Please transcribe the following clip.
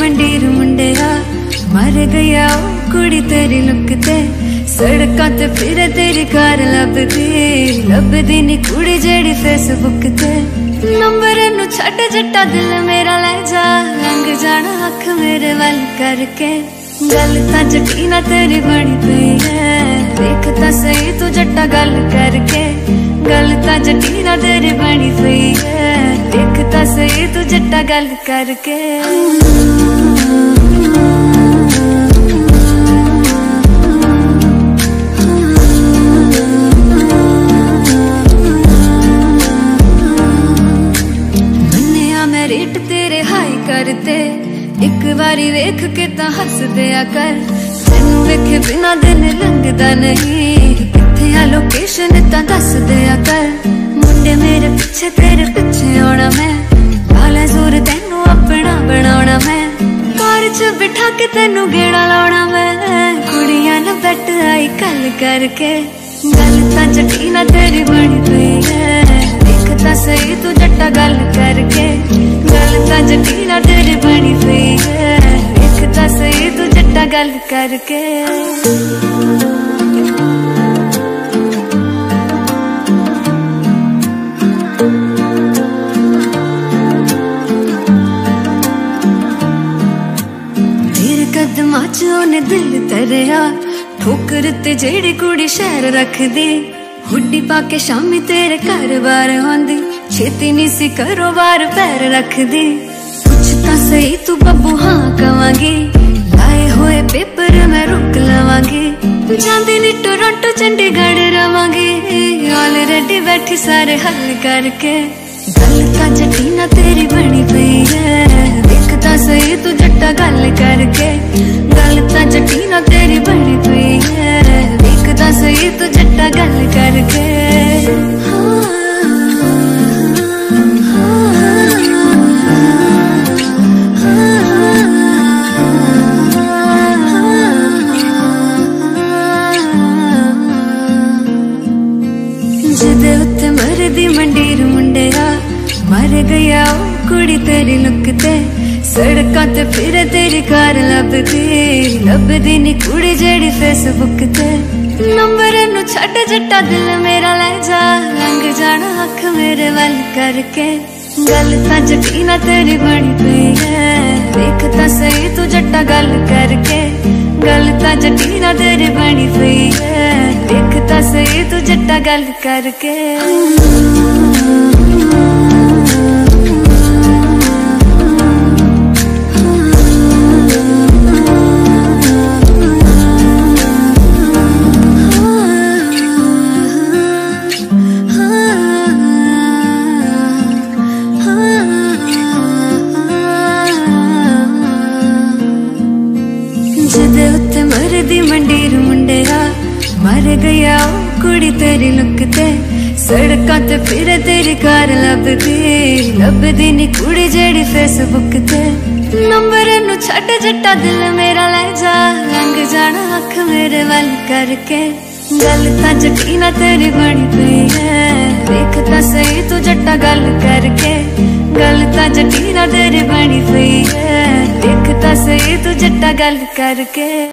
ਉੱਤੇ ਮੁੰਡਿਆ, ਮਰ ਗਿਆ ਉਹ ਕੁੜੀ ਤੇਰੀ ਲੁੱਕ ਤੇ। ਸੜਕਾਂ ਤੇ ਫਿਰ ਤੇਰੀ ਕਾਰ ਲੱਭਦੀ ਲੱਭਦੀ ਨੀ ਕੁੜੀ ਜਿਹੜੀ ਫੇਸਬੁੱਕ ਤੇ। ਨੰਬਰ ਨੂੰ ਛੱਡ ਜੱਟਾ ਦਿਲ ਮੇਰਾ ਲੈ ਜਾ ਰੰਗ ਜਾਣਾ ਅੱਖ ਮੇਰੇ ਵੱਲ ਕਰਕੇ। ਗੱਲ ਤਾਂ ਜੱਟੀ ਨਾ ਤੇਰੀ ਬਣੀ ਪਈ ਹੈ ਦੇਖ ਤਾਂ ਸਹੀ ਤੂੰ ਜੱਟਾ ਗੱਲ ਕਰਕੇ। ਗੱਲ ਤਾਂ ਜੱਟੀ ਨਾ ਤੇਰੀ ਬਣੀ ਪਈ ਹੈ ਦੇਖ ਤਾਂ ਸਹੀ ਤੂੰ ਜੱਟਾ ਗੱਲ ਕਰਕੇ। ਮੰਨਿਆ ਮੈਂ ਰੇਟ ਤੇਰੇ ਕਰਤੇ। ਇੱਕ ਵਾਰੀ ਵੇਖ ਕੇ ਤਾਂ ਹੱਸਦੇ ਆ ਕਰ। ਤੈਨੂੰ ਵੇਖੇ ਬਿਨਾ ਦਿਨ ਲੰਘਦਾ ਨਹੀਂ। ਕਿੱਥੇ ਆ ਲੋਕੇਸ਼ਨ ਤਾਂ ਦੱਸ ਦਿਆ ਕਰ। ਮੁੰਡੇ ਮੇਰੇ ਪਿੱਛੇ, ਤੇਰੇ ਪਿੱਛੇ ਆਉਣਾ ਮੈਂ। ਬਾਲਾ ਜ਼ੋਰ ਤੈਨੂੰ ਆਪਣਾ ਬਣਾਉਣਾ ਮੈਂ। ਕਾਰ 'ਚ ਬਿਠਾ ਕੇ ਤੈਨੂੰ ਗੇੜਾ ਲਾਉਣਾ ਮੈਂ। ਕੁੜੀਆਂ ਨੂੰ ਬੈਠ ਆਈ ਕੱਲ ਕਰਕੇ। ਗੱਲ ਤਾਂ ਜੱਟੀ ਨਾ ਤੇਰੀ ਬਣੀ ਪਈ ਹੈ ਦੇਖ ਤਾਂ ਸਹੀ ਤੂੰ ਜੱਟਾ ਗੱਲ ਕਰਕੇ। ਗੱਲ ਤਾਂ ਜੱਟੀ ਨਾ ਤੇਰੀ ਬਣੀ ਪਈ ਹੈ ਦੇਖ ਤਾਂ ਸਹੀ ਤੂੰ ਜੱਟਾ ਗੱਲ ਕਰਕੇ। ਕਦਮਾਂ 'ਚ ਉਹਨੇ ਦਿਲ ਤਰਿਆ। ਠੋਕਰ ਤੇ ਜਿਹੜੀ ਕੁੜੀ ਸ਼ਹਿਰ ਰੱਖਦੀ, ਹੁੱਡੀ ਪਾ ਕੇ ਸ਼ਾਮੀ ਤੇਰੇ ਘਰ ਬਾਰ ਆਉਂਦੀ। ਛੇਤੀ ਨਹੀਂ ਸੀ ਕਾਰੋਬਾਰ ਪੈਰ ਰੱਖਦੀ। ਪੁੱਛ ਤਾਂ ਸਹੀ ਤੂੰ ਬੱਬੂ, ਹਾਂ ਕਵਾਂਗੀ। ਲਾਏ ਹੋਏ ਪੇਪਰ ਮੈਂ ਰੁਕ ਲਵਾਂਗੀ। ਜਾਂਦੀ ਨੀ ਟੋਰਾਂਟੋ, ਚੰਡੀਗੜ੍ਹ ਰਵਾਂਗੀ। ਆਲਰੇਡੀ ਬੈਠੀ ਸਾਰੇ ਹੱਲ ਕਰਕੇ। ਗੱਲ ਤਾਂ ਜੱਟੀ ਨਾ ਤੇਰੀ ਬਣੀ ਪਈ ਹੈ। ਦੇਖ ਤਾਂ ਸਹੀ ਤੂੰ ਜੱਟਾ ਗੱਲ ਕਰਕੇ। ਗੱਲ ਤਾਂ ਜੱਟੀ ਨਾ ਤੇਰੀ ਬਣੀ ਪਈ ਹੈ। ਦੇਖ ਤਾਂ ਸਹੀ ਤੂੰ ਜੱਟਾ ਗੱਲ ਕਰਕੇ। ਜਿਹਦੇ ਉੱਤੇ ਮਰਦੀ ਮੰਡੀਰ ਮੁੰਡਿਆ, ਮਰ ਗਿਆ ਉਹ ਕੁੜੀ ਤੇਰੀ ਲੁੱਕ ਤੇ। ਸੜਕਾਂ ਤੇ ਫਿਰ ਤੇਰੀ ਕਾਰ ਲੱਭਦੀ। ਲੱਭਦੀ ਨੀ ਕੁੜੀ ਜਿਹੜੀ ਫੇਸਬੁੱਕ ਤੇ। ਨੰਬਰ ਨੂੰ ਛੱਡ ਜੱਟਾ ਦਿਲ ਮੇਰਾ ਲੈ ਜਾ। ਰੰਗ ਜਾਣਾ ਅੱਖ ਮੇਰੇ ਵੱਲ ਕਰਕੇ। ਗੱਲ ਤਾਂ ਜੱਟੀ ਨਾ ਤੇਰੀ ਬਣੀ ਪਈ ਹੈ ਦੇਖ ਤਾਂ ਸਹੀ ਤੂੰ ਜੱਟਾ ਗੱਲ ਕਰਕੇ। ਗੱਲ ਤਾਂ ਜੱਟੀ ਨਾ ਤੇਰੀ ਬਣੀ ਪਈ ਹੈ ਦੇਖ ਤਾਂ ਸਹੀ ਤੂੰ ਜੱਟਾ ਗੱਲ ਕਰਕੇ। ਉੱਤੇ ਮਰਦੀ ਮੰਡੀਰ ਮੁੰਡਿਆ ਮਰ ਗਿਆ ਕੁੜੀ ਤੇਰੀ ਲੁੱਕ ਤੇ ਸੜਕਾਂ ਤੇ ਫਿਰ ਤੇਰੀ ਕਾਰ ਲੱਭਦੀ ਲੱਭਦੀ ਨੀ ਕੁੜੀ ਜਿਹੜੀ ਫੇਸਬੁੱਕ ਤੇ ਨੰਬਰ ਨੂੰ ਛੱਡ ਜੱਟਾ ਦਿਲ ਮੇਰਾ ਲੈ ਜਾ ਰੰਗ ਜਾਣਾ ਅੱਖ ਮੇਰੇ ਵੱਲ ਕਰਕੇ ਗੱਲ ਤਾਂ ਜੱਟੀ ਨਾ ਤੇਰੀ ਬਣੀ ਪਈ ਹੈ ਦੇਖ ਤਾਂ ਸਹੀ ਤੂੰ ਜੱਟਾ ਗੱਲ ਕਰਕੇ ਗੱਲ ਤਾਂ ਜੱਟੀ ਨਾ ਤੇਰੀ ਬਣੀ ਪਈ ਹੈ ਦੇਖ ਤਾਂ ਸਹੀ ਤੂੰ ਜੱਟਾ ਗੱਲ ਕਰਕੇ